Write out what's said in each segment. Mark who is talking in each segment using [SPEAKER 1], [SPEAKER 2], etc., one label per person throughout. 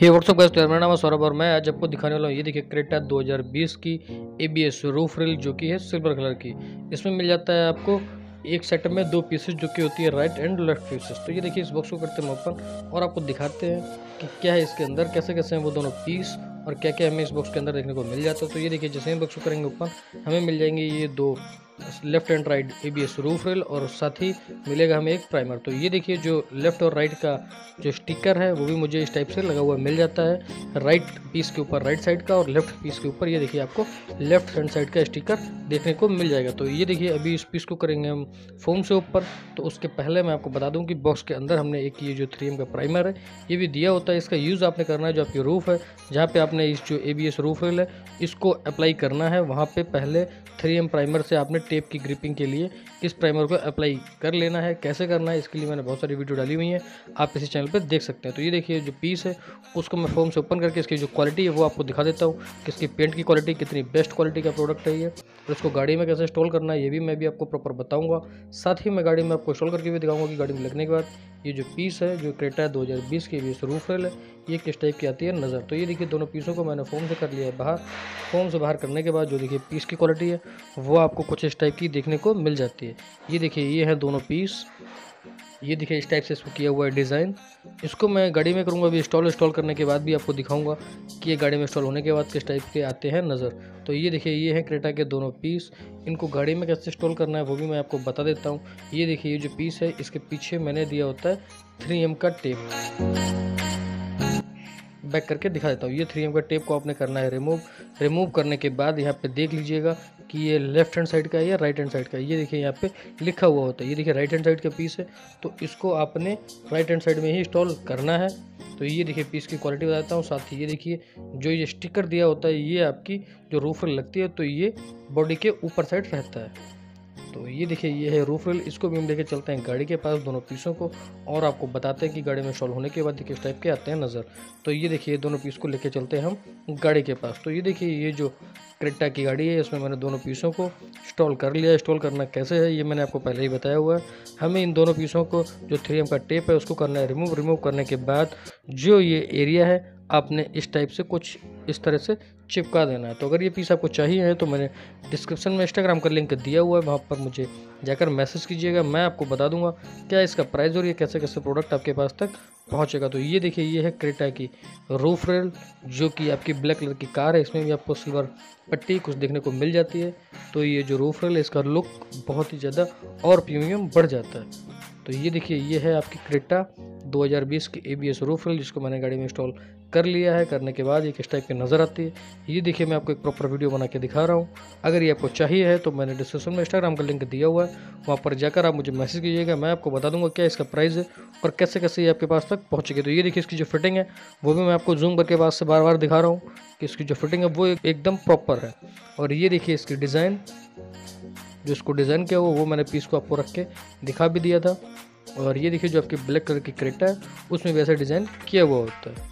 [SPEAKER 1] हे WhatsApp guys मेरा नाम है सौरभ और मैं आज आपको दिखाने वाला हूँ। ये देखिए, क्रेटा 2020 की A B S roof rail जो कि है सिल्वर कलर की। इसमें मिल जाता है आपको एक सेट में दो पीसेस जो कि होती है राइट एंड लेफ़्ट पीसेस तो ये देखिए, इस बॉक्स को करते हैं ओपन और आपको दिखाते हैं कि क्या है इसके अंदर, कैसे कैसे हैं वो दोनों पीस और क्या क्या हमें इस बॉक्स के अंदर देखने को मिल जाता है। तो ये देखिए, जैसे ही बॉक्स को करेंगे ओपन हमें मिल जाएँगे ये दो left and right A B S roof rail और साथ ही मिलेगा हमें एक प्राइमर तो ये देखिए जो लेफ़्ट और राइट का जो स्टिकर है, वो भी मुझे इस टाइप से लगा हुआ मिल जाता है। राइट पीस के ऊपर राइट साइड का और लेफ़्ट पीस के ऊपर ये देखिए आपको लेफ़्ट हैंड साइड का स्टिकर देखने को मिल जाएगा। तो ये देखिए अभी इस पीस को करेंगे हम फोम से ऊपर। तो उसके पहले मैं आपको बता दूँ कि बॉक्स के अंदर हमने एक ये जो थ्री का प्राइमर है, ये भी दिया होता है। इसका यूज़ आपने करना है जो आपकी रूफ है, जहाँ पर आपने इस जो A B S roof rail है, इसको अप्लाई करना है। वहाँ पर पहले थ्री प्राइमर से आपने टेप की ग्रिपिंग के लिए इस प्राइमर को अप्लाई कर लेना है, कैसे करना है, इसके लिए मैंने बहुत सारी वीडियो डाली हुई हैं, आप इसी चैनल पर देख सकते हैं। तो ये देखिए, जो पीस है, उसको मैं फॉर्म से ओपन करके इसकी जो क्वालिटी है, वो आपको दिखा देता हूँ कि इसकी पेंट की क्वालिटी कितनी बेस्ट क्वालिटी का प्रोडक्ट है ये, और इसको गाड़ी में कैसे इंस्टॉल करना है, ये भी मैं भी आपको प्रॉपर बताऊँगा। साथ ही मैं गाड़ी में आपको इंस्टॉल करके भी दिखाऊँगा कि गाड़ी में लगने के बाद ये जो पीस है, जो क्रेटा है दो की भी रूफ रेल है ये किस टाइप की आती है नज़र? तो ये देखिए, दोनों पीसों को मैंने फोम से कर लिया है बाहर। फोम से बाहर करने के बाद जो देखिए पीस की क्वालिटी है, वो आपको कुछ इस टाइप की देखने को मिल जाती है। ये देखिए, ये है दोनों पीस ये देखिए, इस टाइप से इसको किया हुआ है डिज़ाइन इसको मैं गाड़ी में करूँगा, अभी इंस्टॉल इंस्टॉल करने के बाद भी आपको दिखाऊँगा कि ये गाड़ी में इंस्टॉल होने के बाद किस टाइप के आते हैं नज़र। तो ये देखिए, ये है क्रेटा के दोनों पीस इनको गाड़ी में कैसे इंस्टॉल करना है, वो भी मैं आपको बता देता हूँ। ये देखिए, ये जो पीस है, इसके पीछे मैंने दिया होता है थ्री का टेप बैक करके दिखा देता हूँ। ये थ्री एम का टेप को आपने करना है रिमूव रिमूव करने के बाद यहाँ पे देख लीजिएगा कि ये लेफ़्ट हैंड साइड का है या राइट हैंड साइड का है। ये देखिए यहाँ पे लिखा हुआ होता है। ये देखिए राइट हैंड साइड का पीस है। तो इसको आपने राइट हैंड साइड में ही इंस्टॉल करना है। तो ये देखिए पीस की क्वालिटी बताता हूँ। साथ ही ये देखिए, जो ये स्टिकर दिया होता है, ये आपकी जो रूफर लगती है तो ये बॉडी के ऊपर साइड रहता है। तो ये देखिए, ये है रूफ रेल इसको भी हम लेके चलते हैं गाड़ी के पास दोनों पीसों को और आपको बताते हैं कि गाड़ी में इंस्टॉल होने के बाद किस टाइप के आते हैं नज़र। तो ये देखिए दोनों पीस को लेके चलते हैं हम गाड़ी के पास। तो ये देखिए, ये जो क्रेटा की गाड़ी है, इसमें मैंने दोनों पीसों को इंस्टॉल कर लिया। इंस्टॉल करना कैसे है, ये मैंने आपको पहले ही बताया हुआ है। हमें इन दोनों पीसों को, जो थ्री का टेप है, उसको करना है रिमूव रिमूव करने के बाद जो ये एरिया है आपने इस टाइप से कुछ इस तरह से चिपका देना है। तो अगर ये पीस आपको चाहिए है तो मैंने डिस्क्रिप्शन में इंस्टाग्राम का लिंक दिया हुआ है, वहाँ पर मुझे जाकर मैसेज कीजिएगा, मैं आपको बता दूँगा क्या इसका प्राइस और ये कैसे कैसे प्रोडक्ट आपके पास तक पहुँचेगा। तो ये देखिए, ये है क्रेटा की रूफ रेल जो कि आपकी ब्लैक कलर की कार है, इसमें भी आपको सिल्वर पट्टी कुछ देखने को मिल जाती है। तो ये जो रूफ रेल है, इसका लुक बहुत ही ज़्यादा और प्रीमियम बढ़ जाता है। तो ये देखिए, ये है आपकी क्रेटा 2020 की ए बी एस रूफल जिसको मैंने गाड़ी में इंस्टॉल कर लिया है। करने के बाद ये किस टाइप की नज़र आती है। ये देखिए, मैं आपको एक प्रॉपर वीडियो बना के दिखा रहा हूँ। अगर ये आपको चाहिए है तो मैंने डिस्क्रिप्शन में इंस्टाग्राम का लिंक दिया हुआ है। वहाँ पर जाकर आप मुझे मैसेज कीजिएगा, मैं आपको बता दूँगा क्या इसका प्राइस है और कैसे कैसे ये आपके पास तक पहुँचेगी तो ये देखिए, इसकी जो फिटिंग है, वो भी मैं आपको जूम करके पास से बार बार दिखा रहा हूँ कि इसकी जो फिटिंग है, वो एकदम प्रॉपर है। और ये देखिए इसकी डिज़ाइन जो इसको डिज़ाइन किया हुआ, वो मैंने पीस को आपको रख के दिखा भी दिया था। और ये देखिए जो आपकी ब्लैक कलर की क्रेटा है, उसमें भी ऐसा डिज़ाइन किया हुआ होता है।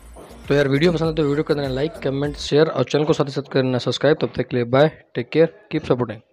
[SPEAKER 1] तो यार, वीडियो पसंद है तो वीडियो कर देना लाइक कमेंट शेयर और चैनल को साथ ही साथ करना सब्सक्राइब तब तक के लिए bye take care keep supporting